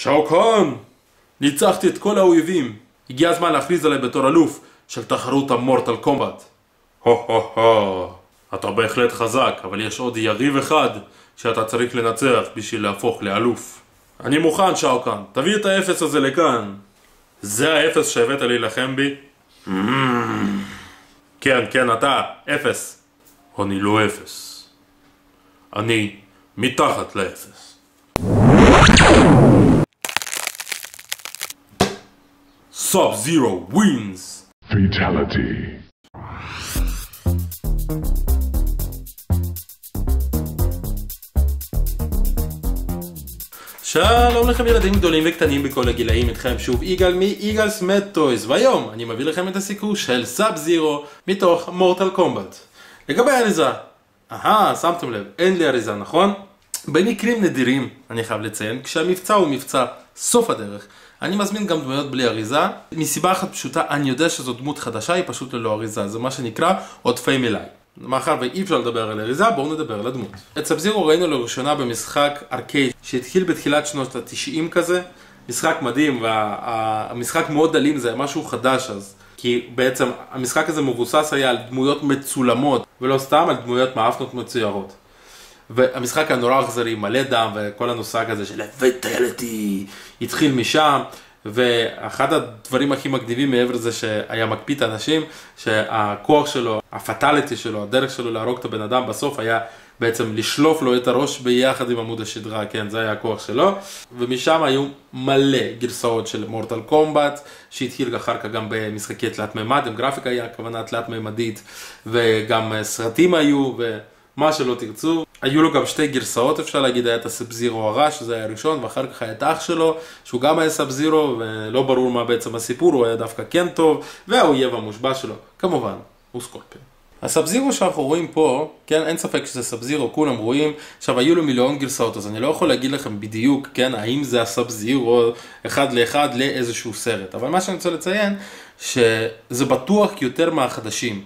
שאו קאן! ניצחתי את כל האויבים. הגיע הזמן להכריז עליי בתור אלוף של תחרות המורטל קומבט. הו הו הו, אתה בהחלט חזק, אבל יש עוד יריב אחד שאתה צריך לנצח בשביל להפוך לאלוף. אני מוכן, שאו קאן, תביא את האפס הזה לכאן. זה האפס שהבאת להילחם בי? כן, כן, אתה, אפס. אני לא אפס. אני מתחת לאפס. Sub-Zero wins! Fatality. שלום לכם ילדים גדולים וקטנים בכל הגילאים, איתכם שוב יגאל מיגאלס מד טויז, והיום אני מביא לכם את הסיקור של סאב זירו מתוך מורטל קומבט. לגבי האריזה, אהה, שמתם לב, אין לי אריזה, נכון? במקרים נדירים, אני חייב לציין, כשהמבצע הוא מבצע סוף הדרך, אני מזמין גם דמויות בלי אריזה, מסיבה אחת פשוטה, אני יודע שזו דמות חדשה, היא פשוט ללא אריזה, זה מה שנקרא עודפי מלאי. מאחר ואי אפשר לדבר על אריזה, בואו נדבר על הדמות. את סאבזירו ראינו לראשונה במשחק ארקייד שהתחיל בתחילת שנות ה-90 כזה, משחק מדהים, והמשחק וה- מאוד אלים, זה היה משהו חדש אז. כי בעצם המשחק הזה מבוסס היה על דמויות מצולמות, ולא סתם על דמויות מאפנות מצוירות. והמשחק היה נורא אכזרי, מלא דם, וכל הנושג הזה של ויטליטי התחיל משם. ואחד הדברים הכי מגניבים מעבר לזה שהיה מקפיא את האנשים, שהכוח שלו, הפטליטי שלו, הדרך שלו להרוג את הבן אדם בסוף היה בעצם לשלוף לו את הראש ביחד עם עמוד השדרה, כן, זה היה הכוח שלו. ומשם היו מלא גרסאות של מורטל קומבט, שהתחיל אחר כך גם במשחקי תלת מימד, עם גרפיקה היה כוונה תלת מימדית, וגם סרטים היו, ו... מה שלא תרצו. היו לו גם שתי גרסאות אפשר להגיד, היה את הסאב-זירו הרע, שזה היה הראשון, ואחר כך היה את אח שלו, שהוא גם היה סאב-זירו, ולא ברור מה בעצם הסיפור, הוא היה דווקא כן טוב, והאויב המושבע שלו, כמובן, הוא סקורפיון. הסאב-זירו שאנחנו רואים פה, כן, אין ספק שזה סאב-זירו, כולם רואים, עכשיו היו לו מיליון גרסאות, אז אני לא יכול להגיד לכם בדיוק, כן, האם זה הסאב-זירו אחד לאחד לאיזשהו סרט, אבל מה שאני רוצה לציין, שזה בטוח יותר מהחדשים.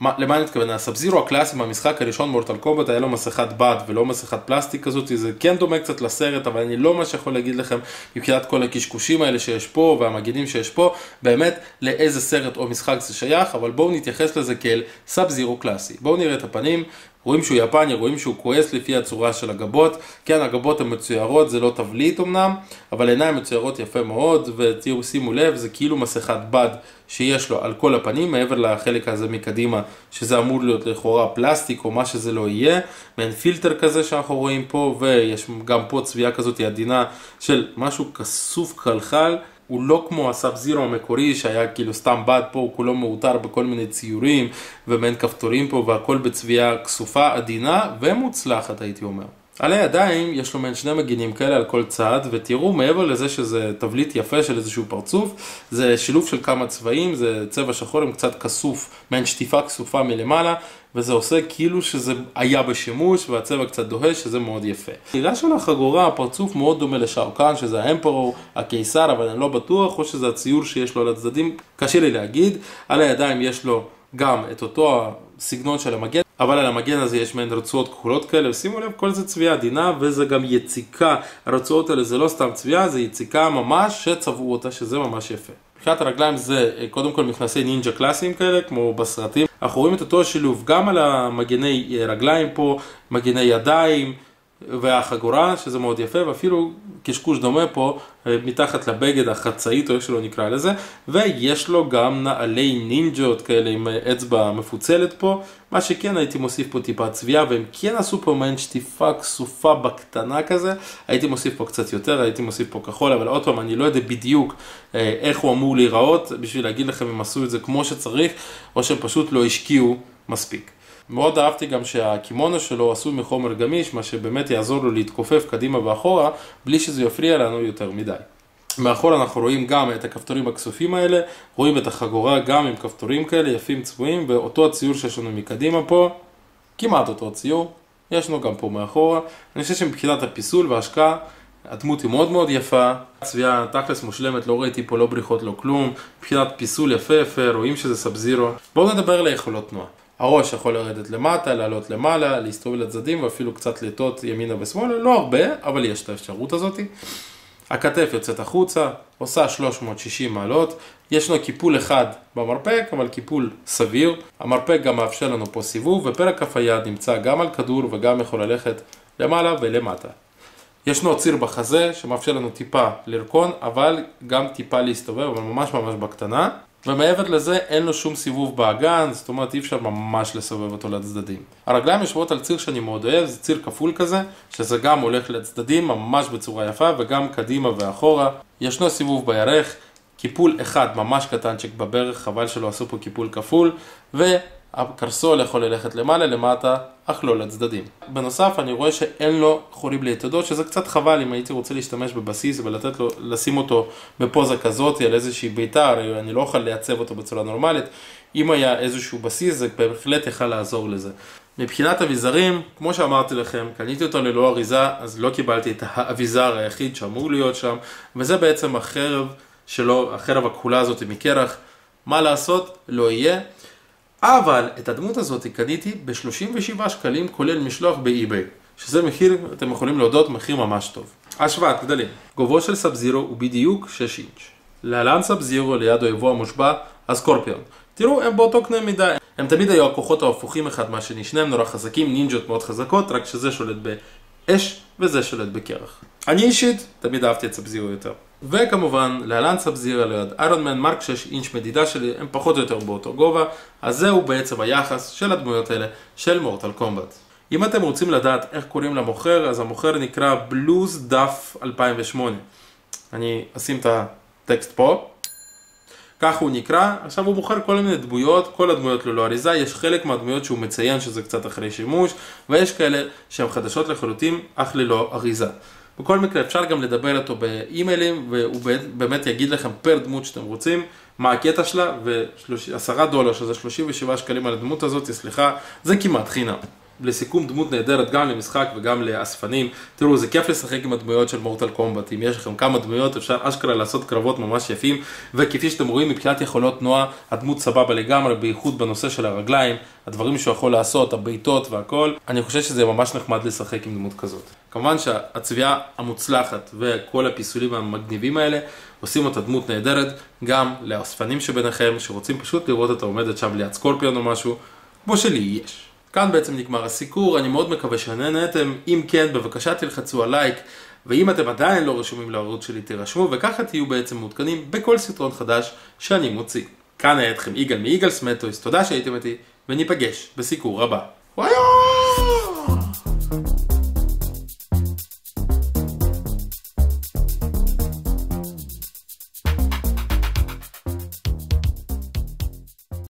מה, למה אני מתכוון? הסאבזירו הקלאסי מהמשחק הראשון מורטל קומבט היה לו מסכת בד ולא מסכת פלסטיק כזאת, זה כן דומה קצת לסרט, אבל אני לא ממש יכול להגיד לכם מבחינת כל הקשקושים האלה שיש פה והמגינים שיש פה, באמת לאיזה סרט או משחק זה שייך, אבל בואו נתייחס לזה כאל סאבזירו קלאסי. בואו נראה את הפנים, רואים שהוא יפני, רואים שהוא כועס לפי הצורה של הגבות, כן הגבות הן מצוירות, זה לא תבליט אמנם, אבל עיניים מצוירות יפה מאוד, ותראו שימו לב, זה כאילו מסכת בד שיש לו על כל הפנים, מעבר לחלק הזה מקדימה, שזה אמור להיות לכאורה פלסטיק או מה שזה לא יהיה, מעין פילטר כזה שאנחנו רואים פה, ויש גם פה צביעה כזאת עדינה של משהו כסוף כלכל. הוא לא כמו הסאב זירו המקורי שהיה כאילו סתם בד פה, הוא כולו מאותר בכל מיני ציורים ומעין כפתורים פה והכל בצביעה כסופה עדינה ומוצלחת הייתי אומר. על הידיים יש לו מעין שני מגינים כאלה על כל צד, ותראו מעבר לזה שזה תבליט יפה של איזשהו פרצוף, זה שילוב של כמה צבעים, זה צבע שחור עם קצת כסוף, מעין שטיפה כסופה מלמעלה, וזה עושה כאילו שזה היה בשימוש, והצבע קצת דוהה, שזה מאוד יפה. נראה של החגורה, הפרצוף מאוד דומה לשאוקן, שזה האמפרור, הקיסר, אבל אני לא בטוח, או שזה הציור שיש לו על הצדדים, קשה לי להגיד. על הידיים יש לו גם את אותו הסגנון של המגן. אבל על המגן הזה יש מעין רצועות כחולות כאלה, ושימו לב, כל זה צביעה עדינה וזה גם יציקה. הרצועות האלה זה לא סתם צביעה, זה יציקה ממש שצבעו אותה, שזה ממש יפה. מבחינת הרגליים זה קודם כל מכנסי נינג'ה קלאסיים כאלה, כמו בסרטים. אנחנו רואים את אותו שילוב גם על המגני רגליים פה, מגני ידיים. והחגורה, שזה מאוד יפה, ואפילו קשקוש דומה פה, אה, מתחת לבגד החצאית, או איך שלא נקרא לזה, ויש לו גם נעלי נינג'ות כאלה עם אצבע מפוצלת פה, מה שכן הייתי מוסיף פה טיפה צביעה, והם כן עשו פה מעין שטיפה כסופה בקטנה כזה, הייתי מוסיף פה קצת יותר, הייתי מוסיף פה כחול, אבל עוד פעם, אני לא יודע בדיוק אה, איך הוא אמור להיראות, בשביל להגיד לכם אם עשו את זה כמו שצריך, או שהם פשוט לא השקיעו מספיק. מאוד אהבתי גם שהקימונו שלו עשוי מחומר גמיש, מה שבאמת יעזור לו להתכופף קדימה ואחורה, בלי שזה יפריע לנו יותר מדי. מאחור אנחנו רואים גם את הכפתורים הכסופים האלה, רואים את החגורה גם עם כפתורים כאלה יפים צבועים, ואותו הציור שיש לנו מקדימה פה, כמעט אותו הציור, יש לנו גם פה מאחורה. אני חושב שמבחינת הפיסול וההשקעה, הדמות היא מאוד מאוד יפה, צביעה תכלס מושלמת, לא ראיתי פה לא בריחות לא כלום, מבחינת פיסול יפה יפה, רואים שזה סאב-זירו. בואו נדבר על היכולות תנועה. הראש יכול לרדת למטה, לעלות למעלה, להסתובב לצדדים ואפילו קצת לטות ימינה ושמאלה, לא הרבה, אבל יש את האפשרות הזאת. הכתף יוצאת החוצה, עושה 360 מעלות, ישנו קיפול אחד במרפק, אבל קיפול סביר. המרפק גם מאפשר לנו פה סיבוב, ופרק כף היד נמצא גם על כדור וגם יכול ללכת למעלה ולמטה. ישנו ציר בחזה שמאפשר לנו טיפה לרקון, אבל גם טיפה להסתובב, אבל ממש ממש בקטנה. ומעבר לזה אין לו שום סיבוב באגן, זאת אומרת אי אפשר ממש לסובב אותו לצדדים. הרגליים יושבות על ציר שאני מאוד אוהב, זה ציר כפול כזה, שזה גם הולך לצדדים ממש בצורה יפה וגם קדימה ואחורה. ישנו סיבוב בירך, קיפול אחד ממש קטנצ'יק בברך, חבל שלא עשו פה קיפול כפול, והקרסול יכול ללכת למעלה, למטה, אך לא לצדדים. בנוסף, אני רואה שאין לו חורים ליתדות, שזה קצת חבל אם הייתי רוצה להשתמש בבסיס ולתת לו, לשים אותו בפוזה כזאת על איזושהי בעיטה, הרי אני לא אוכל לייצב אותו בצורה נורמלית. אם היה איזשהו בסיס, זה בהחלט יכל לעזור לזה. מבחינת אביזרים, כמו שאמרתי לכם, קניתי אותו ללא אריזה, אז לא קיבלתי את האביזר היחיד שאמור להיות שם, וזה בעצם החרב שלו, החרב הכחולה הזאת מקרח. מה לעשות? לא יהיה. אבל את הדמות הזאת קניתי ב-37 שקלים כולל משלוח באי-ביי, שזה מחיר, אתם יכולים להודות, מחיר ממש טוב. השוואת גדלים, גובהו של סאב זירו הוא בדיוק 6 אינץ'. להלן סאב זירו ליד אויבו המושבע, הסקורפיון. תראו, הם באותו קנה מידה, הם תמיד היו הכוחות ההפוכים אחד מהשני, שניהם נורא חזקים, נינג'ות מאוד חזקות, רק שזה שולט באש וזה שולט בקרח. אני אישית תמיד אהבתי את סאב זירו יותר. וכמובן, להלן סאבזירה ליד איירון מן מרק 6 אינץ' מדידה שלי, הם פחות או יותר באותו גובה, אז זהו בעצם היחס של הדמויות האלה של מורטל קומבט. אם אתם רוצים לדעת איך קוראים למוכר, אז המוכר נקרא בלוז דף 2008. אני אשים את הטקסט פה. ככה הוא נקרא, עכשיו הוא מוכר כל מיני דמויות, כל הדמויות ללא אריזה, יש חלק מהדמויות שהוא מציין שזה קצת אחרי שימוש, ויש כאלה שהן חדשות לחלוטין, אך ללא אריזה. בכל מקרה אפשר גם לדבר איתו באימיילים והוא באמת יגיד לכם פר דמות שאתם רוצים מה הקטע שלה ועשרה דולר שזה 37 שקלים על הדמות הזאת, סליחה, זה כמעט חינם. לסיכום דמות נהדרת גם למשחק וגם לאספנים. תראו, זה כיף לשחק עם הדמויות של מורטל קומבט. אם יש לכם כמה דמויות, אפשר אשכרה לעשות קרבות ממש יפים. וכפי שאתם רואים, מבחינת יכולות תנועה, הדמות סבבה לגמרי, בייחוד בנושא של הרגליים, הדברים שהוא יכול לעשות, הבעיטות והכל. אני חושב שזה ממש נחמד לשחק עם דמות כזאת. כמובן שהצביעה המוצלחת וכל הפיסולים המגניבים האלה עושים אותה דמות נהדרת גם לאספנים שביניכם שרוצים פשוט לראות אותה עומדת שם ליד סקורפיון או משהו, כמו שלי יש. כאן בעצם נגמר הסיקור, אני מאוד מקווה שנהנתם, אם כן בבקשה תלחצו על לייק, ואם אתם עדיין לא רשומים לערוץ שלי תירשמו, וככה תהיו בעצם מעודכנים בכל סרטון חדש שאני מוציא. כאן היה אתכם יגאל מיגאל סמטויס, תודה שהייתם איתי, וניפגש בסיקור הבא.